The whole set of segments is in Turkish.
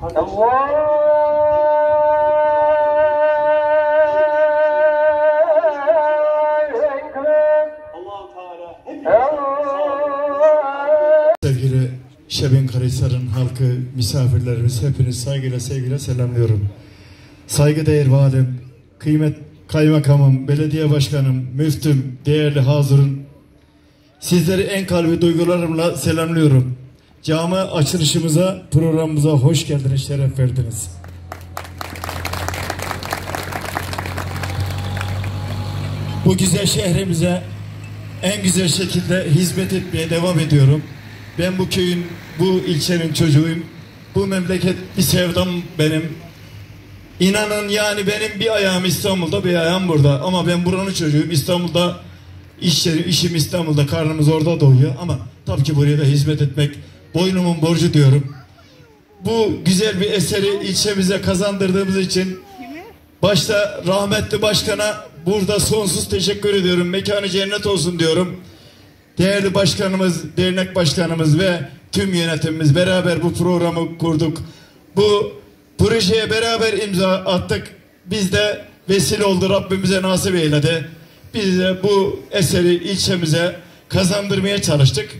Teala Sevgili Şebin Karahisar'ın halkı, misafirlerimiz hepiniz saygıyla sevgiyle selamlıyorum. Saygıdeğer valim, kıymet kaymakamım, belediye başkanım, müftüm, değerli hazırın. Sizleri en kalbi duygularımla selamlıyorum. Cami açılışımıza, programımıza hoş geldiniz, şeref verdiniz. Bu güzel şehrimize en güzel şekilde hizmet etmeye devam ediyorum. Ben bu köyün, bu ilçenin çocuğuyum. Bu memleket bir sevdam benim. İnanın yani benim bir ayağım İstanbul'da bir ayağım burada. Ama ben buranın çocuğuyum. İstanbul'da iş yeri, işim İstanbul'da, karnımız orada doğuyor. Ama tabii ki buraya da hizmet etmek boynumun borcu diyorum. Bu güzel bir eseri ilçemize kazandırdığımız için Başta rahmetli başkana burada sonsuz teşekkür ediyorum. Mekanı cennet olsun diyorum. Değerli başkanımız, dernek başkanımız ve tüm yönetimimiz beraber bu programı kurduk. Bu projeye beraber imza attık. Biz de vesile oldu Rabbimize nasip eyledi. Biz de bu eseri ilçemize kazandırmaya çalıştık.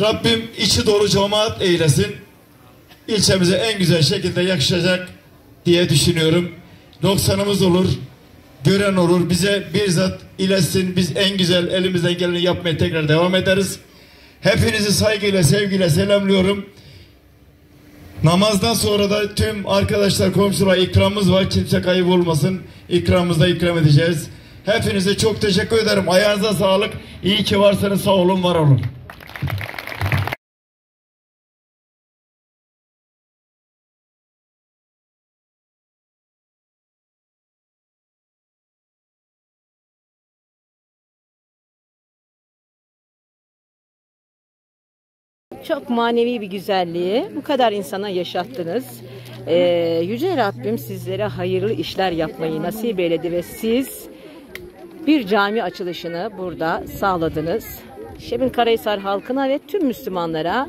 Rabbim içi dolu cemaat eylesin. İlçemize en güzel şekilde yakışacak diye düşünüyorum. Noksanımız olur, gören olur, bize bir zat iletsin, biz en güzel elimizden geleni yapmaya tekrar devam ederiz. Hepinizi saygıyla, sevgiyle selamlıyorum. Namazdan sonra da tüm arkadaşlar, komşular ikramımız var. Kimse kayıp olmasın. İkramımızda ikram edeceğiz. Hepinize çok teşekkür ederim. Ayağınıza sağlık. İyi ki varsınız. Sağ olun, var olun. Çok manevi bir güzelliği bu kadar insana yaşattınız. Ee, Yüce Rabbim sizlere hayırlı işler yapmayı nasip eyledi ve siz bir cami açılışını burada sağladınız. Şebin Karahisar halkına ve tüm Müslümanlara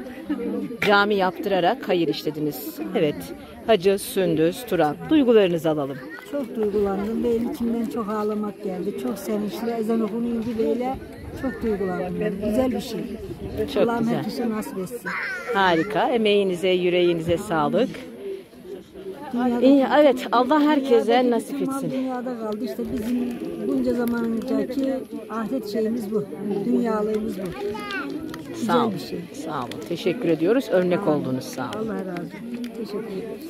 cami yaptırarak hayır işlediniz. Evet, Hacı Sündüz, Turan, duygularınızı alalım. Çok duygulandım. Benim içimden çok ağlamak geldi. Çok sevinçli. Ezan okununca böyle çok duygulandım. Güzel bir şey. Çok Allah'ım güzel. herkese nasip etsin. Harika, emeğinize, yüreğinize sağlık. Dünyada, İyi, evet, Allah herkese nasip etsin. Dünyada kaldı. İşte bizim bunca zamancaki ahiret şeyimiz bu. Dünyalığımız bu. Sağ olun. şey. Sağ olun. Teşekkür ediyoruz. Örnek oldunuz. Sağ olun. Allah razı olsun. Teşekkür ederiz.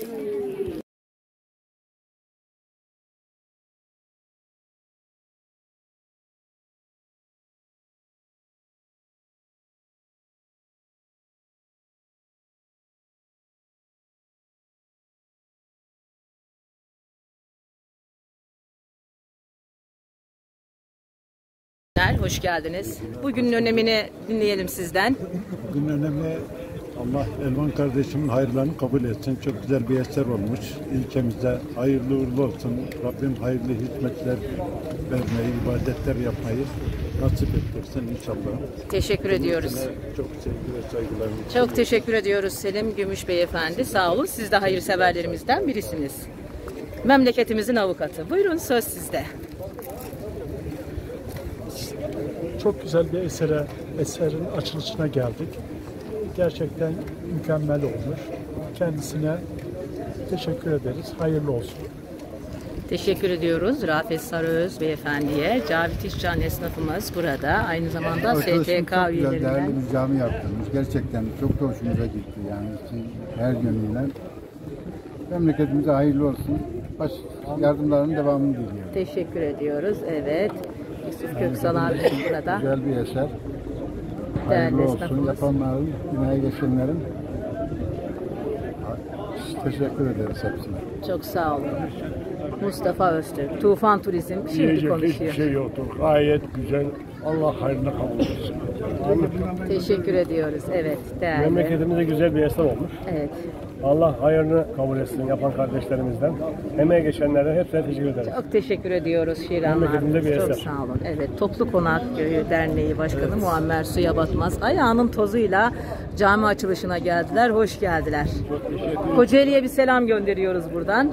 Hoş geldiniz. Bugünün önemini dinleyelim sizden. Bugün önemli Allah Elvan kardeşimin hayırlarını kabul etsin. Çok güzel bir eser olmuş. İlçemizde hayırlı uğurlu olsun. Rabbim hayırlı hizmetler vermeyi, ibadetler yapmayı nasip ettirsin inşallah. Teşekkür ediyoruz. Çok sevgi ve saygılarımı Çok teşekkür ediyoruz Selim Gümüş Beyefendi. Sağ olun. Siz de hayırseverlerimizden birisiniz. Memleketimizin avukatı. Buyurun söz sizde. Çok güzel bir esere, eserin açılışına geldik. Gerçekten mükemmel olmuş. Kendisine teşekkür ederiz. Hayırlı olsun. Teşekkür ediyoruz Rafet Sarıöz Beyefendi'ye. Cavit İşcan esnafımız burada. Aynı zamanda STK çok güzel, değerli üyelerinden. bir cami yaptırmış. Gerçekten çok da hoşumuza gitti yani her yönüyle. Memleketimize hayırlı olsun. Baş yardımlarının devamını diliyorum. Teşekkür ediyoruz. Evet. Yusuf Köksal abi burada. Güzel bir eser. Değerli Hayırlı olsun. Yapanların, binaya geçenlerin teşekkür ederiz hepsine. Çok sağ olun. Mustafa Öztürk. Tufan Turizm şimdi Diyecek konuşuyor. hiçbir şey yoktur. Gayet güzel. Allah hayrına kabul etsin. Teşekkür ediyoruz. Evet değerli. Memleketimize güzel bir eser olmuş. Evet. Allah hayırını kabul etsin yapan kardeşlerimizden. Emeğe geçenlerden hepsine teşekkür ederim. Çok teşekkür ediyoruz Şiran Memleketimde abi. bir Çok eser. sağ olun. Evet, Toplu Konak Köyü Derneği Başkanı Muammer Suya Batmaz. Ayağının tozuyla cami açılışına geldiler. Hoş geldiler. Kocaeli'ye bir selam gönderiyoruz buradan.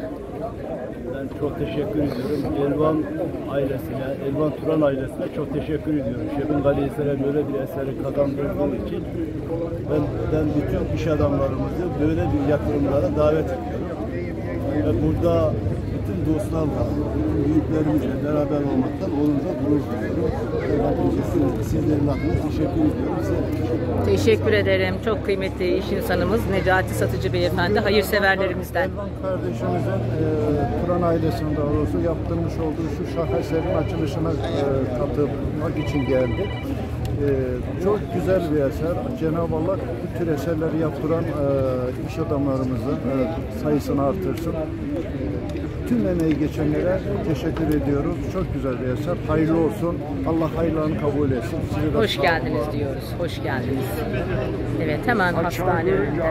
Çok teşekkür ediyorum. Elvan ailesine, Elvan Turan ailesine çok teşekkür ediyorum. Şebin Galiyesel'e böyle bir eseri kazandırdığı için ben, ben bütün iş adamlarımızı böyle bir yatırımlara davet ediyorum. Ve burada bütün dostlarla, büyüklerimizle beraber olmaktan onurda gurur duyuyorum. Sizlerin adına teşekkür ediyorum. Size teşekkür ederim. Teşekkür ederim. Çok kıymetli iş insanımız Necati Satıcı Beyefendi. Hayırseverlerimizden. Elvan kardeşimizin e, Turan ailesinin daha doğrusu yaptırmış olduğu şu şaheserin açılışına e, katılmak için geldik. E, çok güzel bir eser. Cenab-ı Allah bu tür eserleri yaptıran e, iş adamlarımızın e, sayısını artırsın. Tüm emeği geçenlere teşekkür ediyoruz. Çok güzel bir eser. Hayırlı olsun. Allah hayırlarını kabul etsin. Sizi de Hoş sağ- geldiniz diyoruz. Hoş geldiniz. Evet hemen hastane önünde.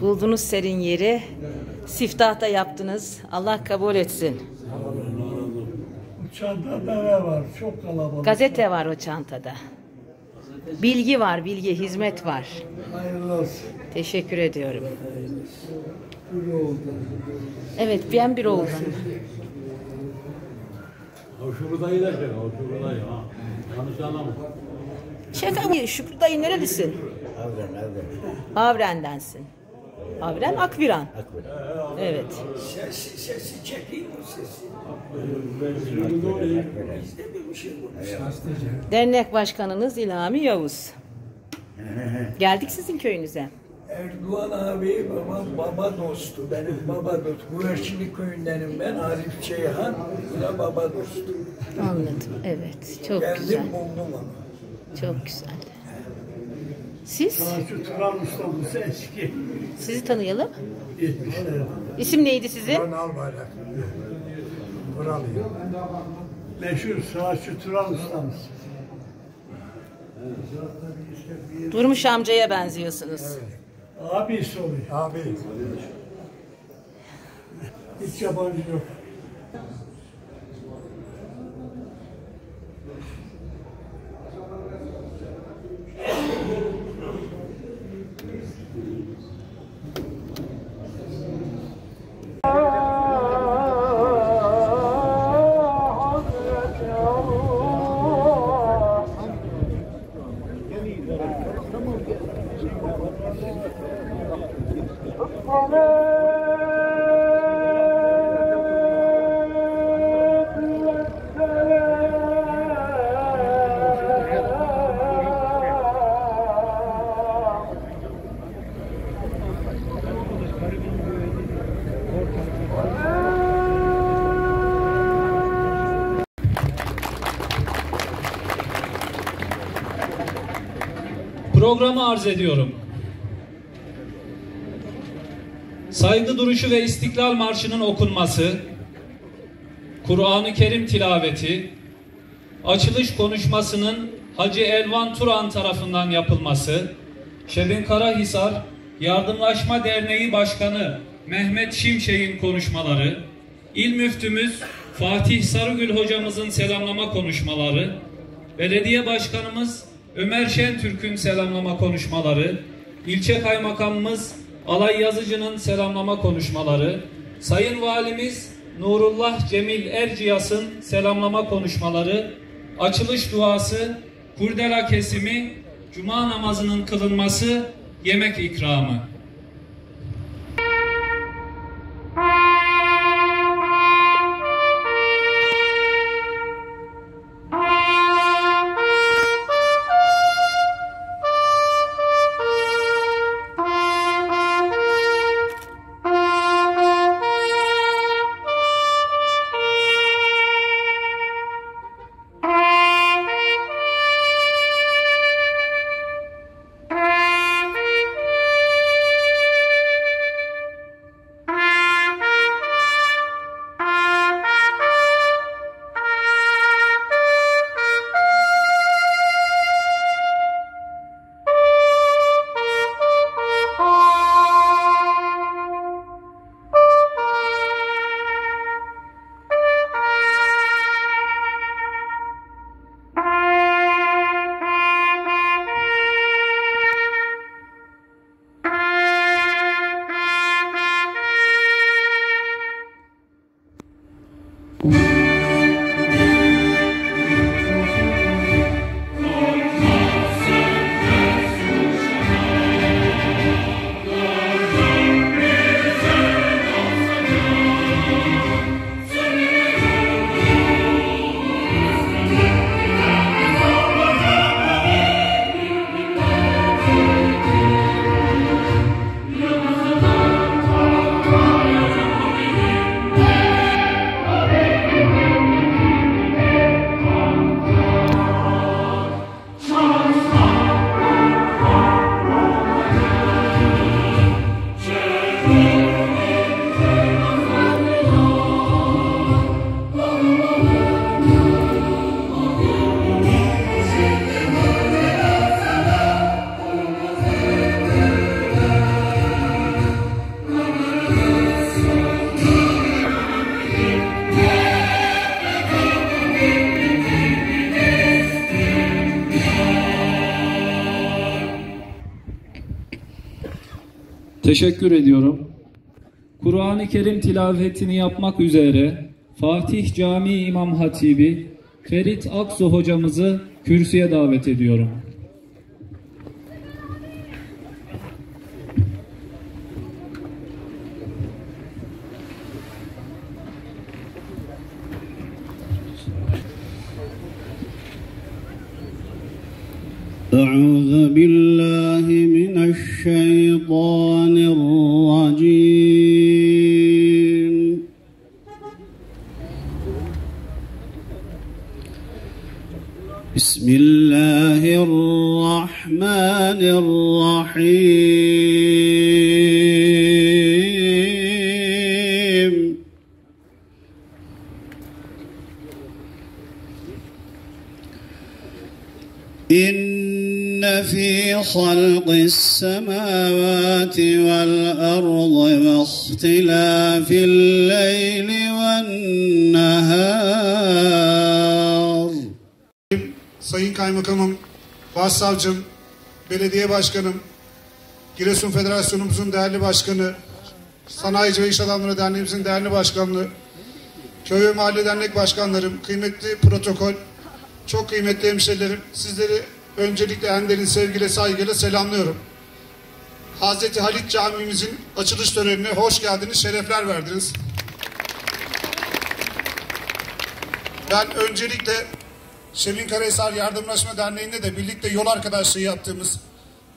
Buldunuz serin yeri. Siftahta yaptınız. Allah kabul etsin. Çantada ne var? Çok kalabalık. Gazete var o çantada. Bilgi var, bilgi, hizmet var. Hayırlı olsun. Teşekkür ediyorum. Evet, ben bir olsun. Şurada da şey, şurada ha. Yanlış anlama. Şaka mı? Şükrü dayı nerelisin? Avren, Avren. Avren'densin. Avren Akviran. Evet. Sesi, sesi çekeyim mi sesi? Dernek başkanınız İlhami Yavuz. Geldik sizin köyünüze. Erdoğan abi babam baba dostu, benim baba dostu. Güvercinlik köyündenim ben, Arif Ceyhan, bu da baba dostu. Anladım. Evet. Çok Geldim güzel. buldum onu. Çok güzel. Siz? Turan eski. Sizi tanıyalım. 70'ler. İsim neydi sizin? Albayrak. Buralıyım. Meşhur sanatçı Turan ustamız. Durmuş amcaya benziyorsunuz. Abi oluyor. Abi. Hiç yabancı yok. Programı arz ediyorum. Saygı duruşu ve İstiklal Marşı'nın okunması, Kur'an-ı Kerim tilaveti, açılış konuşmasının Hacı Elvan Turan tarafından yapılması, Şebin Karahisar Yardımlaşma Derneği Başkanı Mehmet Şimşek'in konuşmaları, İl Müftümüz Fatih Sarıgül hocamızın selamlama konuşmaları, Belediye Başkanımız Ömer Şentürk'ün selamlama konuşmaları, ilçe kaymakamımız Alay Yazıcı'nın selamlama konuşmaları, Sayın Valimiz Nurullah Cemil Erciyas'ın selamlama konuşmaları, açılış duası, kurdela kesimi, cuma namazının kılınması, yemek ikramı. teşekkür ediyorum. Kur'an-ı Kerim tilavetini yapmak üzere Fatih Camii İmam Hatibi Ferit Aksu hocamızı kürsüye davet ediyorum. أعوذ السماوات والأرض واختلاف الليل والنهار Sayın Kaymakamım, Başsavcım, Belediye Başkanım, Giresun Federasyonumuzun değerli başkanı, Sanayici ve İş Adamları Derneğimizin değerli başkanlığı, Köy ve Mahalle Dernek Başkanlarım, kıymetli protokol, çok kıymetli hemşerilerim, sizleri öncelikle en derin sevgiyle, saygıyla selamlıyorum. Hazreti Halit Camimizin açılış törenine hoş geldiniz, şerefler verdiniz. Ben öncelikle Şevin Karahisar Yardımlaşma Derneği'nde de birlikte yol arkadaşlığı yaptığımız,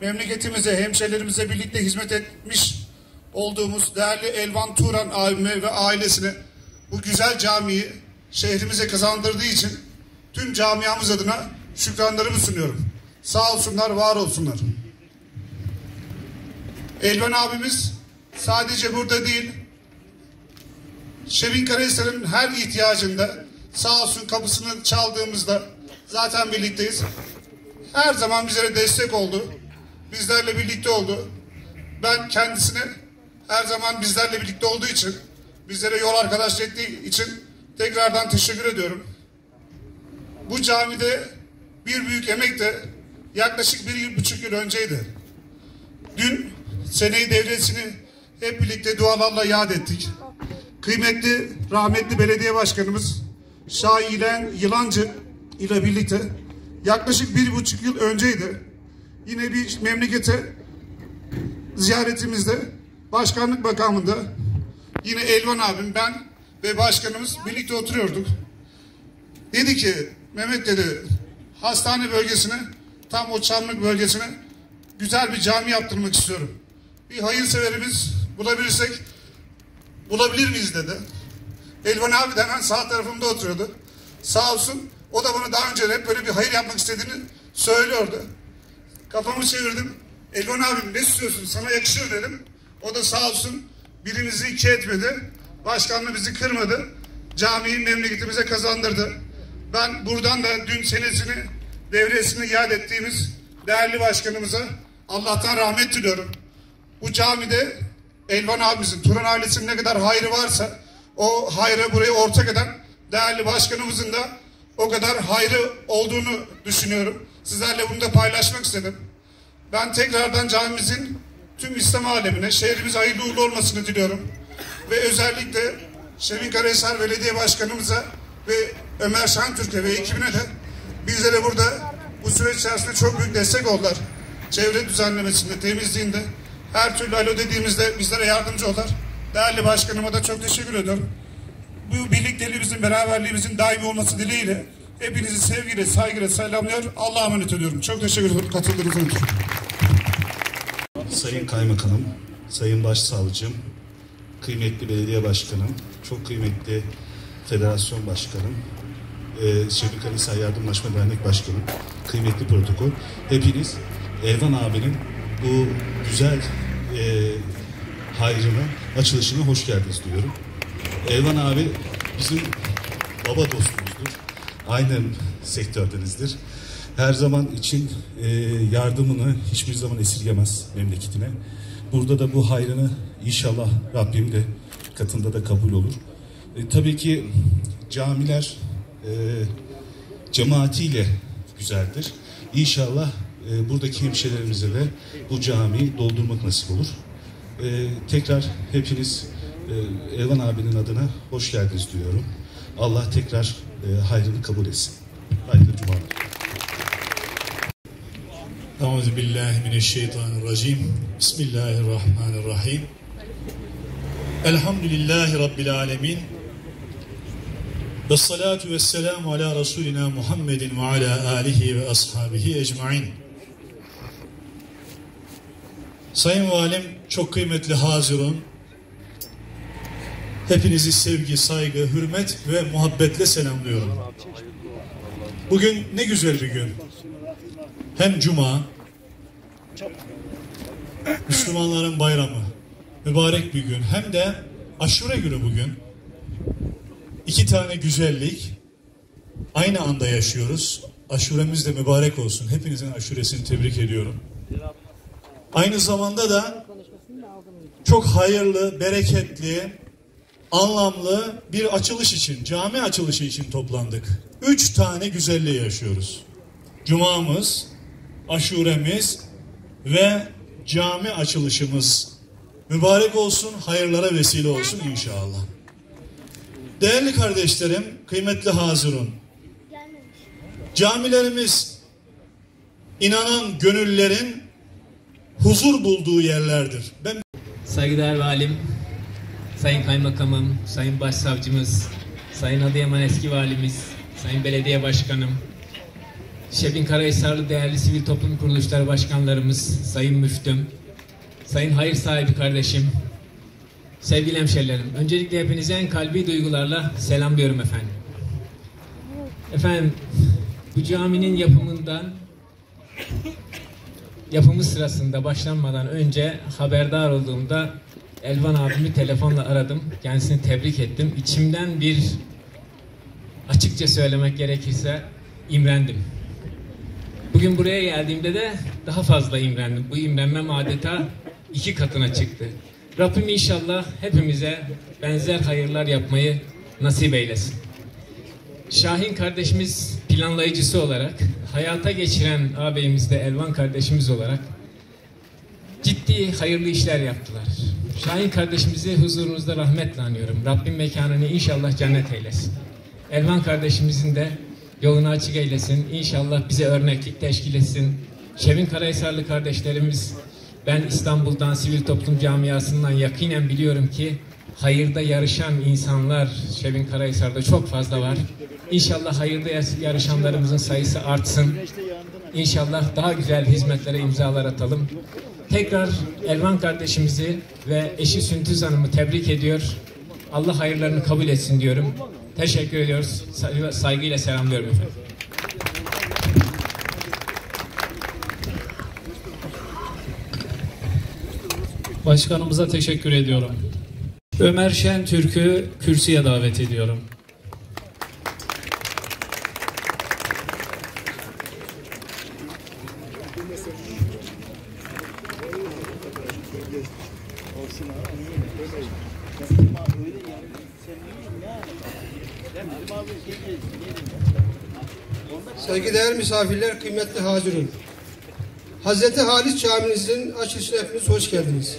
memleketimize, hemşerilerimize birlikte hizmet etmiş olduğumuz değerli Elvan Turan abime ve ailesine bu güzel camiyi şehrimize kazandırdığı için tüm camiamız adına şükranlarımı sunuyorum. Sağ olsunlar, var olsunlar. Elvan abimiz sadece burada değil, Şevin Karahisar'ın her ihtiyacında sağ olsun kapısını çaldığımızda zaten birlikteyiz. Her zaman bizlere destek oldu. Bizlerle birlikte oldu. Ben kendisine her zaman bizlerle birlikte olduğu için, bizlere yol arkadaşlık ettiği için tekrardan teşekkür ediyorum. Bu camide bir büyük emek de yaklaşık bir buçuk yıl önceydi. Dün seneyi devresini hep birlikte dualarla yad ettik. Kıymetli rahmetli belediye başkanımız Şahilen Yılancı ile birlikte yaklaşık bir buçuk yıl önceydi. Yine bir memlekete ziyaretimizde başkanlık makamında yine Elvan abim ben ve başkanımız birlikte oturuyorduk. Dedi ki Mehmet dedi hastane bölgesine tam o Çamlık bölgesine güzel bir cami yaptırmak istiyorum. Bir hayırseverimiz bulabilirsek bulabilir miyiz dedi. Elvan abi de hemen sağ tarafımda oturuyordu. Sağ olsun o da bana daha önce hep böyle bir hayır yapmak istediğini söylüyordu. Kafamı çevirdim. Elvan abim ne istiyorsun sana yakışır dedim. O da sağ olsun birimizi iki etmedi. Başkanlığı bizi kırmadı. Camiyi memleketimize kazandırdı. Ben buradan da dün senesini devresini iade ettiğimiz değerli başkanımıza Allah'tan rahmet diliyorum. Bu camide Elvan abimizin, Turan ailesinin ne kadar hayrı varsa o hayrı buraya ortak eden değerli başkanımızın da o kadar hayrı olduğunu düşünüyorum. Sizlerle bunu da paylaşmak istedim. Ben tekrardan camimizin tüm İslam alemine, şehrimize hayırlı uğurlu olmasını diliyorum. Ve özellikle Şevin Karahisar Belediye Başkanımıza ve Ömer Şentürk'e ve ekibine de bizlere burada bu süreç içerisinde çok büyük destek oldular. Çevre düzenlemesinde, temizliğinde, her türlü alo dediğimizde bizlere yardımcı oldular. Değerli başkanıma da çok teşekkür ediyorum. Bu birlikteliğimizin, beraberliğimizin daimi olması dileğiyle hepinizi sevgiyle, saygıyla selamlıyor. Allah'a emanet ediyorum. Çok teşekkür ederim katıldığınız için. Sayın Kaymakamım, Sayın Başsavcım, kıymetli belediye başkanım, çok kıymetli federasyon başkanım, e, Şefik Alisay Yardımlaşma Dernek Başkanım, kıymetli protokol, hepiniz Elvan abinin bu güzel e, hayrına, açılışına hoş geldiniz diyorum. Elvan abi bizim baba dostumuzdur. Aynı sektördenizdir. Her zaman için e, yardımını hiçbir zaman esirgemez memleketine. Burada da bu hayrını inşallah Rabbim de katında da kabul olur. E, tabii ki camiler e, cemaatiyle güzeldir. İnşallah e, buradaki hemşehrilerimize de bu camiyi doldurmak nasip olur. Ee, tekrar hepiniz e, Elvan abinin adına hoş geldiniz diyorum. Allah tekrar e, hayrını kabul etsin. Hayırlı cumalar. Euzu billahi mineşşeytanirracim. Bismillahirrahmanirrahim. Elhamdülillahi rabbil alamin. Ve salatu ve selamu ala Resulina Muhammedin ve ala alihi ve ashabihi ecmain. Sayın Valim, çok kıymetli Hazirun, hepinizi sevgi, saygı, hürmet ve muhabbetle selamlıyorum. Bugün ne güzel bir gün. Hem Cuma, Müslümanların bayramı, mübarek bir gün. Hem de aşure günü bugün. İki tane güzellik aynı anda yaşıyoruz. Aşuremiz de mübarek olsun. Hepinizin aşuresini tebrik ediyorum. Aynı zamanda da çok hayırlı, bereketli, anlamlı bir açılış için, cami açılışı için toplandık. Üç tane güzelliği yaşıyoruz. Cumamız, aşuremiz ve cami açılışımız mübarek olsun, hayırlara vesile olsun inşallah. Değerli kardeşlerim, kıymetli hazırın. Camilerimiz inanan gönüllerin huzur bulduğu yerlerdir. Ben Saygıdeğer valim, sayın kaymakamım, sayın başsavcımız, sayın Adıyaman eski valimiz, sayın belediye başkanım, Şebin Karahisarlı değerli sivil toplum kuruluşları başkanlarımız, sayın müftüm, sayın hayır sahibi kardeşim, sevgili hemşerilerim. Öncelikle hepinize en kalbi duygularla selamlıyorum efendim. Efendim, bu caminin yapımından yapımı sırasında başlanmadan önce haberdar olduğumda Elvan abimi telefonla aradım. Kendisini tebrik ettim. İçimden bir açıkça söylemek gerekirse imrendim. Bugün buraya geldiğimde de daha fazla imrendim. Bu imrenmem adeta iki katına çıktı. Rabbim inşallah hepimize benzer hayırlar yapmayı nasip eylesin. Şahin kardeşimiz planlayıcısı olarak, hayata geçiren ağabeyimiz de Elvan kardeşimiz olarak ciddi hayırlı işler yaptılar. Şahin kardeşimizi huzurunuzda rahmetle anıyorum. Rabbim mekanını inşallah cennet eylesin. Elvan kardeşimizin de yolunu açık eylesin. İnşallah bize örneklik teşkil etsin. Şevin Karahisarlı kardeşlerimiz ben İstanbul'dan sivil toplum camiasından yakinen biliyorum ki hayırda yarışan insanlar Şevin Karahisar'da çok fazla var. İnşallah hayırda yarışanlarımızın sayısı artsın. İnşallah daha güzel hizmetlere imzalar atalım. Tekrar Elvan kardeşimizi ve eşi Süntüz Hanım'ı tebrik ediyor. Allah hayırlarını kabul etsin diyorum. Teşekkür ediyoruz. Saygıyla selamlıyorum efendim. Başkanımıza teşekkür ediyorum. Ömer Şentürk'ü kürsüye davet ediyorum. Saygıdeğer misafirler, kıymetli hazırın. Hazreti Halis Camimizin açılışına hepiniz hoş geldiniz.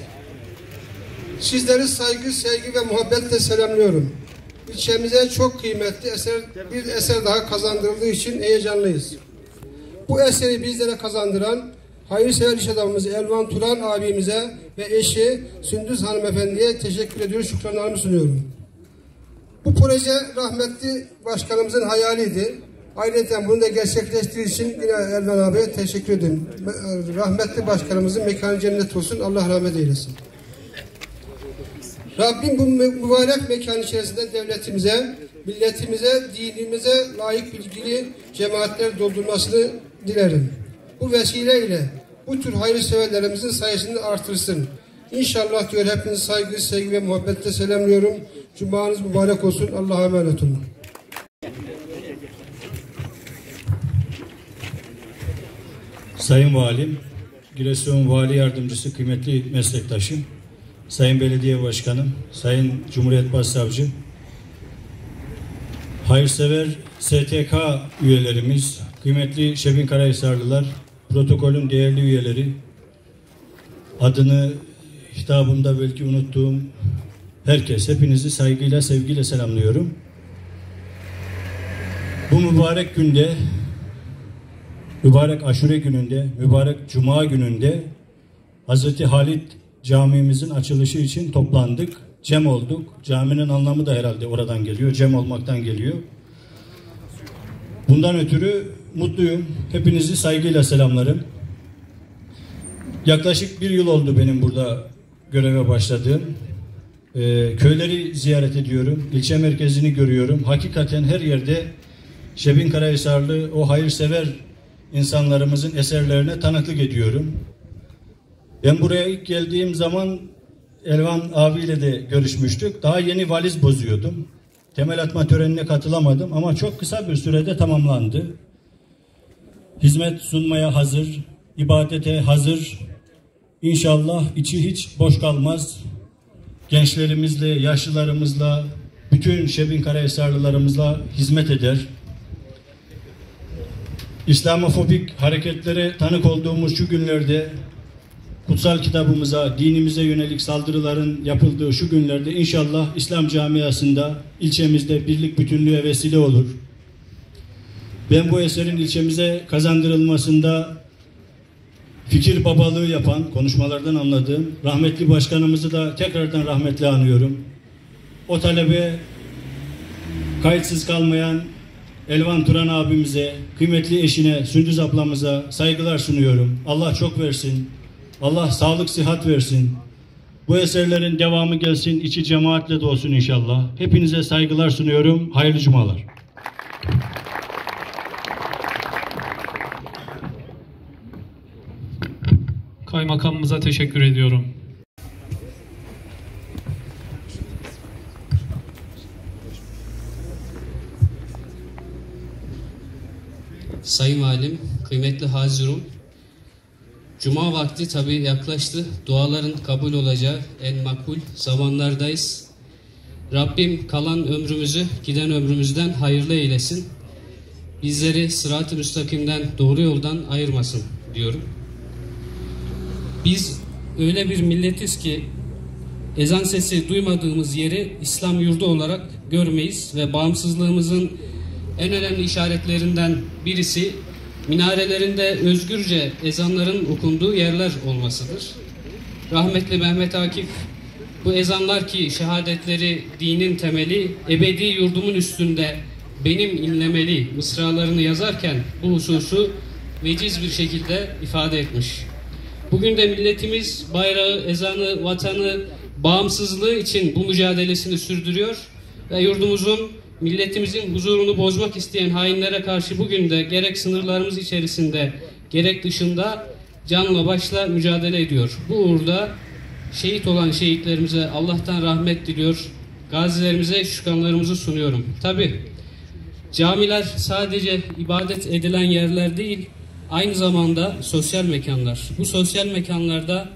Sizleri saygı, sevgi ve muhabbetle selamlıyorum. İlçemize çok kıymetli eser, bir eser daha kazandırıldığı için heyecanlıyız. Bu eseri bizlere kazandıran hayırsever iş adamımız Elvan Turan abimize ve eşi Sündüz hanımefendiye teşekkür ediyor, şükranlarımı sunuyorum. Bu proje rahmetli başkanımızın hayaliydi. Ayrıca bunu da gerçekleştirdiği için yine Elvan abiye teşekkür ederim. Rahmetli başkanımızın mekanı cennet olsun. Allah rahmet eylesin. Rabbim bu mübarek mekan içerisinde devletimize, milletimize, dinimize layık bilgili cemaatler doldurmasını dilerim. Bu vesileyle bu tür hayırseverlerimizin sayısını artırsın. İnşallah diyor hepinizi saygı, sevgi ve muhabbetle selamlıyorum. Cumanız mübarek olsun. Allah'a emanet olun. Sayın Valim, Giresun Vali Yardımcısı kıymetli meslektaşım, Sayın Belediye Başkanım, Sayın Cumhuriyet Başsavcı, hayırsever STK üyelerimiz, kıymetli Şebin Karahisarlılar, protokolün değerli üyeleri, adını hitabımda belki unuttuğum herkes, hepinizi saygıyla, sevgiyle selamlıyorum. Bu mübarek günde, mübarek aşure gününde, mübarek cuma gününde Hz. Halit camimizin açılışı için toplandık. Cem olduk. Caminin anlamı da herhalde oradan geliyor. Cem olmaktan geliyor. Bundan ötürü mutluyum. Hepinizi saygıyla selamlarım. Yaklaşık bir yıl oldu benim burada göreve başladığım. Ee, köyleri ziyaret ediyorum. İlçe merkezini görüyorum. Hakikaten her yerde Şebin Karahisarlı o hayırsever insanlarımızın eserlerine tanıklık ediyorum. Ben buraya ilk geldiğim zaman Elvan abiyle de görüşmüştük. Daha yeni valiz bozuyordum. Temel atma törenine katılamadım ama çok kısa bir sürede tamamlandı. Hizmet sunmaya hazır, ibadete hazır. İnşallah içi hiç boş kalmaz. Gençlerimizle, yaşlılarımızla, bütün Şebin Karahisarlılarımızla hizmet eder. İslamofobik hareketlere tanık olduğumuz şu günlerde kutsal kitabımıza, dinimize yönelik saldırıların yapıldığı şu günlerde inşallah İslam camiasında, ilçemizde birlik bütünlüğe vesile olur. Ben bu eserin ilçemize kazandırılmasında fikir babalığı yapan, konuşmalardan anladığım rahmetli başkanımızı da tekrardan rahmetle anıyorum. O talebe kayıtsız kalmayan Elvan Turan abimize, kıymetli eşine, Sündüz ablamıza saygılar sunuyorum. Allah çok versin. Allah sağlık, sıhhat versin. Bu eserlerin devamı gelsin, içi cemaatle dolsun inşallah. Hepinize saygılar sunuyorum. Hayırlı cumalar. Kaymakamımıza teşekkür ediyorum. Sayın Valim, kıymetli Hazirum, Cuma vakti tabi yaklaştı. Duaların kabul olacağı en makbul zamanlardayız. Rabbim kalan ömrümüzü giden ömrümüzden hayırlı eylesin. Bizleri sırat-ı müstakimden doğru yoldan ayırmasın diyorum. Biz öyle bir milletiz ki ezan sesi duymadığımız yeri İslam yurdu olarak görmeyiz ve bağımsızlığımızın en önemli işaretlerinden birisi minarelerinde özgürce ezanların okunduğu yerler olmasıdır. Rahmetli Mehmet Akif bu ezanlar ki şehadetleri dinin temeli ebedi yurdumun üstünde benim inlemeli mısralarını yazarken bu hususu veciz bir şekilde ifade etmiş. Bugün de milletimiz bayrağı, ezanı, vatanı, bağımsızlığı için bu mücadelesini sürdürüyor ve yurdumuzun milletimizin huzurunu bozmak isteyen hainlere karşı bugün de gerek sınırlarımız içerisinde gerek dışında canla başla mücadele ediyor. Bu uğurda şehit olan şehitlerimize Allah'tan rahmet diliyor. Gazilerimize şükranlarımızı sunuyorum. Tabi camiler sadece ibadet edilen yerler değil, aynı zamanda sosyal mekanlar. Bu sosyal mekanlarda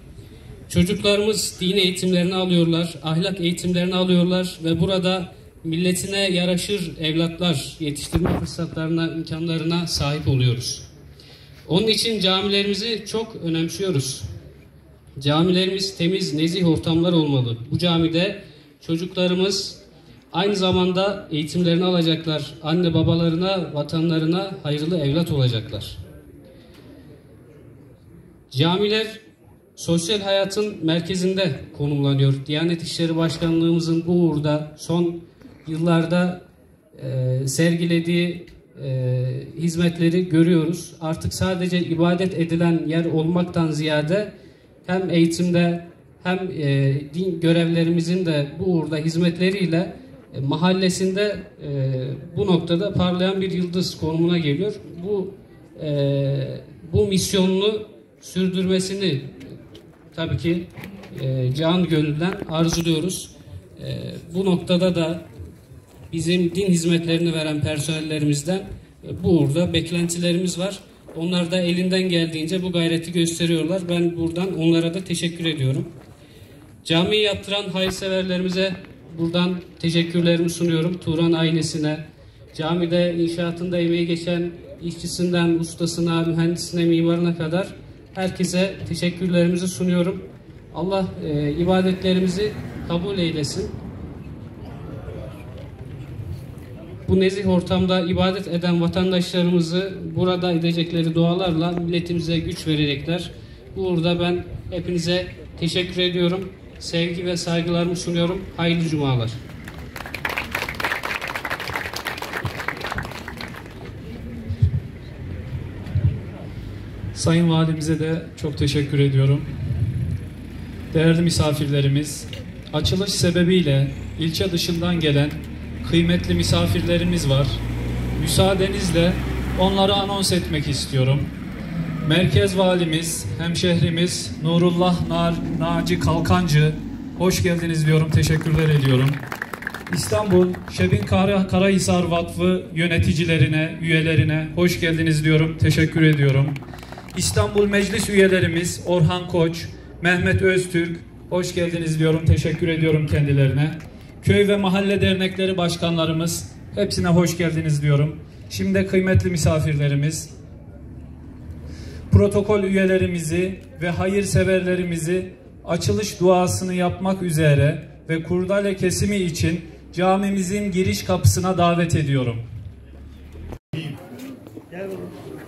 çocuklarımız din eğitimlerini alıyorlar, ahlak eğitimlerini alıyorlar ve burada milletine yaraşır evlatlar yetiştirme fırsatlarına, imkanlarına sahip oluyoruz. Onun için camilerimizi çok önemsiyoruz. Camilerimiz temiz, nezih ortamlar olmalı. Bu camide çocuklarımız aynı zamanda eğitimlerini alacaklar. Anne babalarına, vatanlarına hayırlı evlat olacaklar. Camiler sosyal hayatın merkezinde konumlanıyor. Diyanet İşleri Başkanlığımızın bu uğurda son yıllarda e, sergilediği e, hizmetleri görüyoruz. Artık sadece ibadet edilen yer olmaktan ziyade hem eğitimde hem e, din görevlerimizin de bu uğurda hizmetleriyle e, mahallesinde e, bu noktada parlayan bir yıldız konumuna geliyor. Bu e, bu misyonunu sürdürmesini tabii ki e, can gönülden arzuluyoruz. E, bu noktada da bizim din hizmetlerini veren personellerimizden e, bu uğurda beklentilerimiz var. Onlar da elinden geldiğince bu gayreti gösteriyorlar. Ben buradan onlara da teşekkür ediyorum. Camiyi yaptıran hayırseverlerimize buradan teşekkürlerimi sunuyorum. Turan ailesine, camide inşaatında emeği geçen işçisinden, ustasına, mühendisine, mimarına kadar herkese teşekkürlerimizi sunuyorum. Allah e, ibadetlerimizi kabul eylesin. Bu nezih ortamda ibadet eden vatandaşlarımızı burada edecekleri dualarla milletimize güç verecekler. Bu uğurda ben hepinize teşekkür ediyorum. Sevgi ve saygılarımı sunuyorum. Hayırlı cumalar. Sayın Valimize de çok teşekkür ediyorum. Değerli misafirlerimiz, açılış sebebiyle ilçe dışından gelen kıymetli misafirlerimiz var. Müsaadenizle onları anons etmek istiyorum. Merkez Valimiz, hemşehrimiz Nurullah Nar, Naci Kalkancı, hoş geldiniz diyorum, teşekkürler ediyorum. İstanbul Şebin Kara, Karahisar Vakfı yöneticilerine, üyelerine hoş geldiniz diyorum, teşekkür ediyorum. İstanbul Meclis üyelerimiz Orhan Koç, Mehmet Öztürk, hoş geldiniz diyorum, teşekkür ediyorum kendilerine. Köy ve mahalle dernekleri başkanlarımız, hepsine hoş geldiniz diyorum. Şimdi kıymetli misafirlerimiz, protokol üyelerimizi ve hayırseverlerimizi açılış duasını yapmak üzere ve kurdale kesimi için camimizin giriş kapısına davet ediyorum.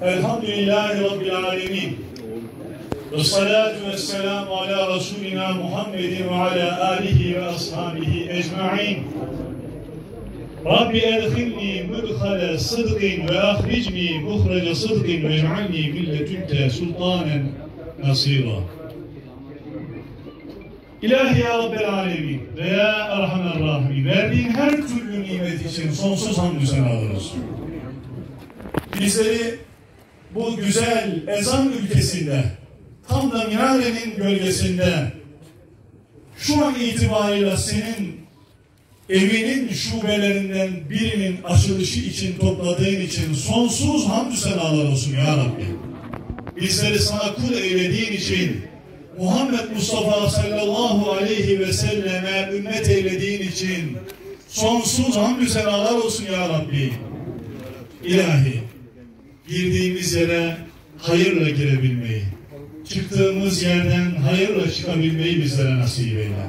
Elhamdülillahi Rabbil Alemin. Ve salatu ve selamu ala Resulina Muhammedin ve ala alihi ve ashabihi ecma'in. Rabbi edhilni mudhale sıdkın ve ahricni muhrece sıdkın ve ec'alni milletünke sultanen nasira. İlahi ya Rabbel Alemin ve ya Erhamer Rahimin verdiğin her türlü nimet için sonsuz hamdü senalar olsun. Bizleri bu güzel ezan ülkesinde tam da minarenin gölgesinde şu an itibariyle senin evinin şubelerinden birinin açılışı için topladığın için sonsuz hamdü senalar olsun ya Rabbi. Bizleri sana kul eylediğin için Muhammed Mustafa sallallahu aleyhi ve selleme ümmet eylediğin için sonsuz hamdü senalar olsun ya Rabbi. İlahi, girdiğimiz yere hayırla girebilmeyi, çıktığımız yerden hayırla çıkabilmeyi bizlere nasip eyle.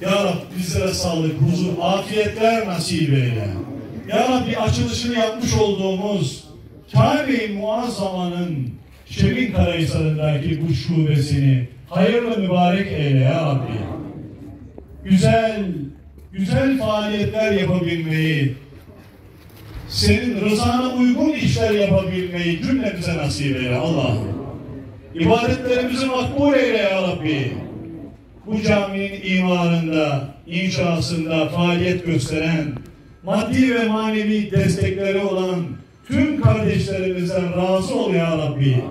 Ya Rabbi bizlere sağlık, huzur, afiyetler nasip eyle. Ya Rabbi açılışını yapmış olduğumuz Kabe-i Muazzama'nın Şebin Karahisar'ındaki bu şubesini hayırlı mübarek eyle ya Rabbi. Güzel, güzel faaliyetler yapabilmeyi, senin rızana uygun işler yapabilmeyi cümlemize nasip eyle Allah'ım. İbadetlerimizi makbul eyle ya Rabbi. Bu caminin imarında, inşasında faaliyet gösteren, maddi ve manevi destekleri olan tüm kardeşlerimizden razı ol ya Rabbi.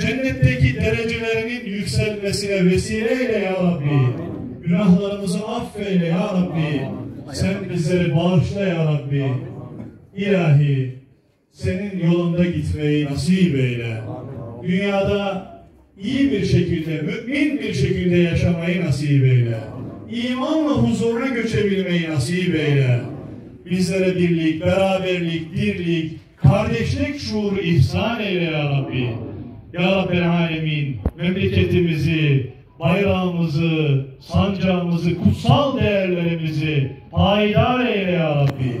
Cennetteki derecelerinin yükselmesine vesile eyle ya Rabbi. Günahlarımızı affeyle ya Rabbi. Sen bizleri bağışla ya Rabbi. İlahi senin yolunda gitmeyi nasip eyle. Dünyada iyi bir şekilde, mümin bir şekilde yaşamayı nasip eyle. İmanla huzuruna göçebilmeyi nasip eyle. Bizlere birlik, beraberlik, dirlik, kardeşlik şuuru ihsan eyle ya Rabbi. Ya Rabbel Alemin memleketimizi, bayrağımızı, sancağımızı, kutsal değerlerimizi payidar eyle ya Rabbi.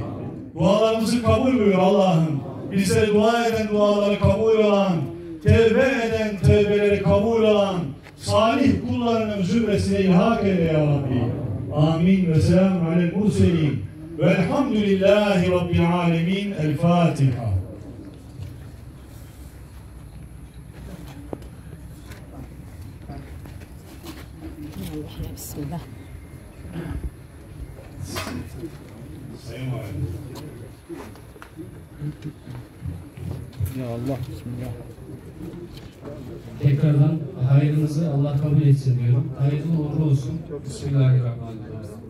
Dualarımızı kabul buyur Allah'ım. Bizlere dua eden duaları kabul olan, tevbe eden tevbeleri kabul olan, salih kullarının zümresine ilhak eyle ya Rabbi. Amin ve selamun alel murselin. Velhamdülillahi Rabbil alemin. El Fatiha. Bismillah. Sayın Valim. Ya Allah Bismillah. Tekrardan hayrınızı Allah kabul etsin diyorum. Hayırlı uğurlu olsun. Bismillahirrahmanirrahim.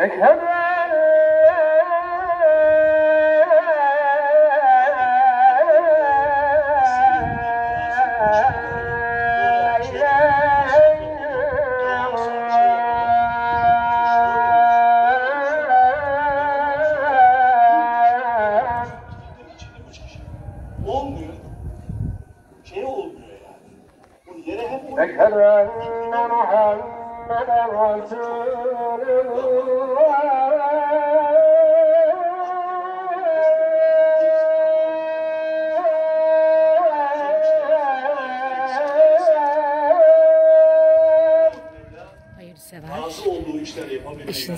ایک ہے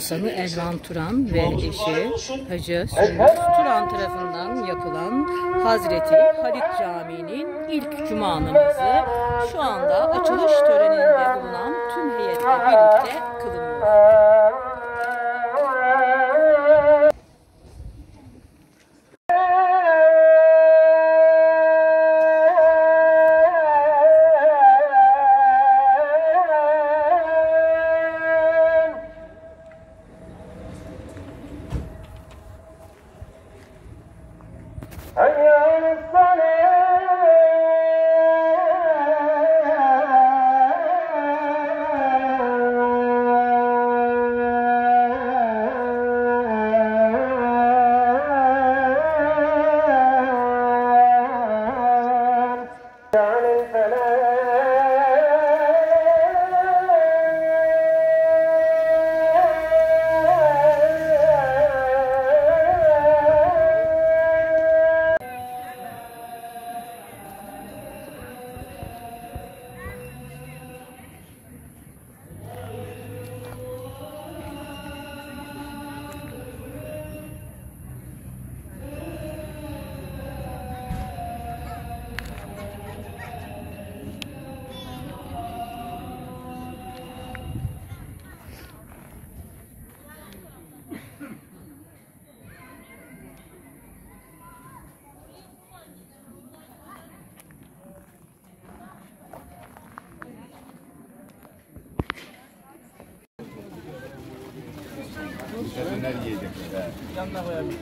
insanı Elvan Turan ve eşi Hacı Sündüz Turan tarafından yapılan Hazreti Halit Camii'nin ilk cuma namazı. Şu anda açılış töreninde bulunan tüm heyetle birlikte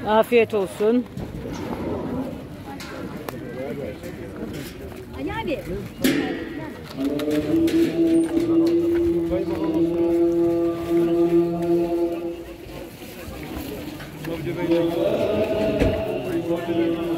Afiyet olsun. Ali abi. Bunlar annesi